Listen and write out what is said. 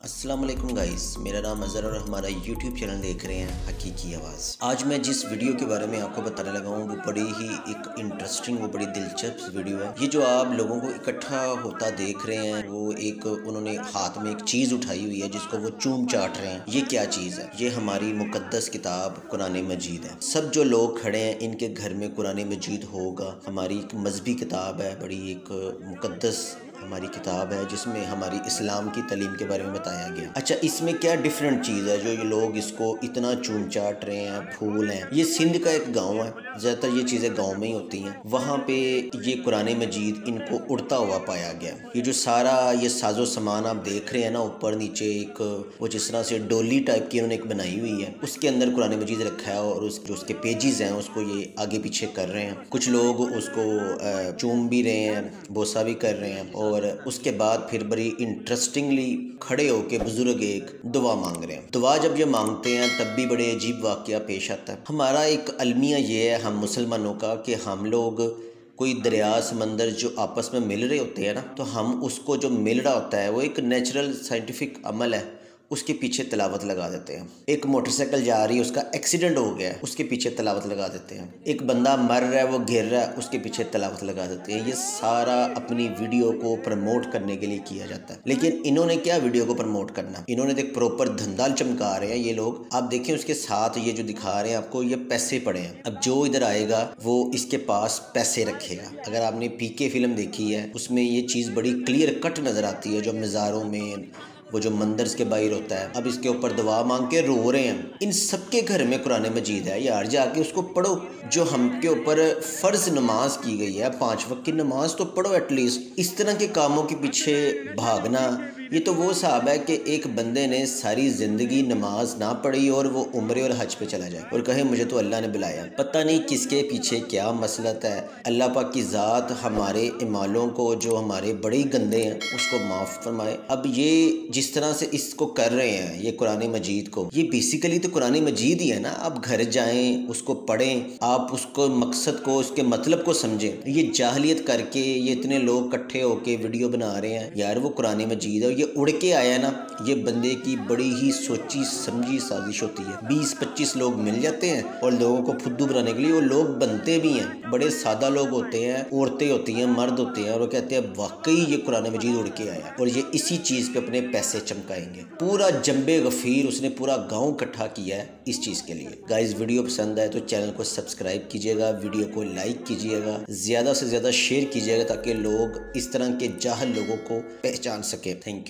वालेकुम गाइस मेरा नाम अज़हर और हमारा यूट्यूब चैनल देख रहे हैं हकीकी आवाज़। आज मैं जिस वीडियो के बारे में आपको बताने लगा हूँ, वो बड़ी ही एक इंटरेस्टिंग वो बड़ी दिलचस्प वीडियो है। ये जो आप लोगों को इकट्ठा होता देख रहे हैं, वो एक उन्होंने हाथ में एक चीज़ उठाई हुई है, जिसको वो चूम चाट रहे हैं। ये क्या चीज़ है? ये हमारी मुकदस किताब कुरान मजीद है। सब जो लोग खड़े हैं, इनके घर में कुरान मजीद होगा। हमारी एक मजहबी किताब है, बड़ी एक मुकदस हमारी किताब है, जिसमें हमारी इस्लाम की तलीम के बारे में बताया गया। अच्छा इसमें क्या डिफरेंट चीज़ है जो ये लोग इसको इतना चूम चाट रहे हैं, फूल हैं? ये सिंध का एक गाँव है, ज़्यादातर ये चीज़ें गाँव में ही होती हैं। वहाँ पे ये कुरान मजीद इनको उड़ता हुआ पाया गया। ये जो सारा ये साजो सामान आप देख रहे हैं ना, ऊपर नीचे एक, वो जिस तरह से डोली टाइप की उन्होंने एक बनाई हुई है, उसके अंदर कुरान मजीद रखा है और उस, जो उसके पेजेस हैं, उसको ये आगे पीछे कर रहे हैं। कुछ लोग उसको चूम भी रहे हैं, बोसा भी कर रहे हैं और और उसके बाद फिर बड़ी इंटरेस्टिंगली खड़े होके बुज़ुर्ग एक दुआ मांग रहे हैं। दुआ जब ये मांगते हैं, तब भी बड़े अजीब वाक्य पेश आता है। हमारा एक अलमिया ये है हम मुसलमानों का कि हम लोग कोई दरिया समंदर जो आपस में मिल रहे होते हैं ना तो हम उसको जो मिल रहा होता है, वो एक नेचुरल साइंटिफिक अमल है। उसके पीछे तलावत लगा देते हैं। एक मोटरसाइकिल जा रही है, उसका एक्सीडेंट हो गया, उसके पीछे तलावत लगा देते हैं। एक बंदा मर रहा है, वो गिर रहा है, उसके पीछे तलावत लगा देते हैं। ये सारा अपनी वीडियो को प्रमोट करने के लिए किया जाता है। लेकिन इन्होंने क्या वीडियो को प्रमोट करना? इन्होंने एक प्रॉपर धंधा चमका रहे हैं ये लोग। आप देखें उसके साथ ये जो दिखा रहे हैं आपको, ये पैसे पड़े हैं। अब जो इधर आएगा, वो इसके पास पैसे रखेगा। अगर आपने पीके फ़िल्म देखी है, उसमें ये चीज़ बड़ी क्लियर कट नज़र आती है, जो मज़ारों में वो जो मंदिर के बाहर होता है। अब इसके ऊपर दवा मांग के रो रहे हैं। इन सबके घर में कुरान मजीद है। यार, जाके उसको पढ़ो। जो हम के ऊपर फ़र्ज़ नमाज़ की गई है, पाँच वक्त की नमाज़ तो पढ़ो एटलीस्ट इस तरह के कामों के पीछे भागना ये तो वो साहब है कि एक बंदे ने सारी ज़िंदगी नमाज़ ना पढ़ी और वो उम्र और हज पे चला जाए और कहे, मुझे तो अल्लाह ने बुलाया। पता नहीं किसके पीछे क्या मसलत है। अल्लाह पाक की ज़ात हमारे इमालों को, जो हमारे बड़े गंदे हैं, उसको माफ़ फरमाए। अब ये जिस तरह से इसको कर रहे हैं, ये कुरान मजीद को, ये बेसिकली तो कुरान मजीद ही है ना। आप घर जाएँ, उसको पढ़ें, आप उसको मकसद को, उसके मतलब को समझें। ये जाहलीत करके ये इतने लोग इकट्ठे होके वीडियो बना रहे हैं। यार, वो कुरान मजीद है ये उड़ के आया ना, ये बंदे की बड़ी ही सोची समझी साजिश होती है। बीस पच्चीस लोग मिल जाते हैं और लोगों को फुद्दू बनाने के लिए वो लोग बनते भी हैं। बड़े सादा लोग होते हैं, औरतें होती हैं, मर्द होते हैं और वो कहते हैं वाकई ये कुरान मजीद उड़ के आया और ये इसी चीज़ पे अपने पैसे चमकाएँगे। पूरा जम्बे गफीर उसने पूरा गाँव इकट्ठा किया है इस चीज़ के लिए। गाइज़ वीडियो पसंद आए तो चैनल को सब्सक्राइब कीजिएगा, वीडियो को लाइक कीजिएगा, ज़्यादा से ज़्यादा शेयर कीजिएगा ताकि लोग इस तरह के जाहल लोगों को पहचान सके। Thank you.